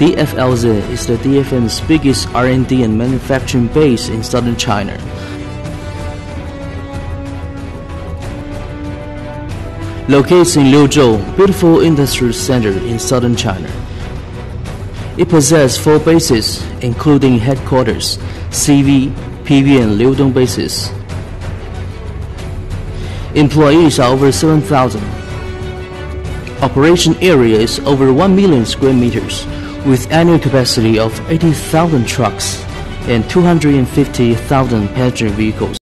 DFLZ is the DFM's biggest R&D and manufacturing base in southern China. Located in Liuzhou, beautiful industrial center in southern China. It possesses four bases, including headquarters, CV, PV, and Liudong bases. Employees are over 7,000. Operation area is over 1 million square meters, with annual capacity of 80,000 trucks and 250,000 passenger vehicles.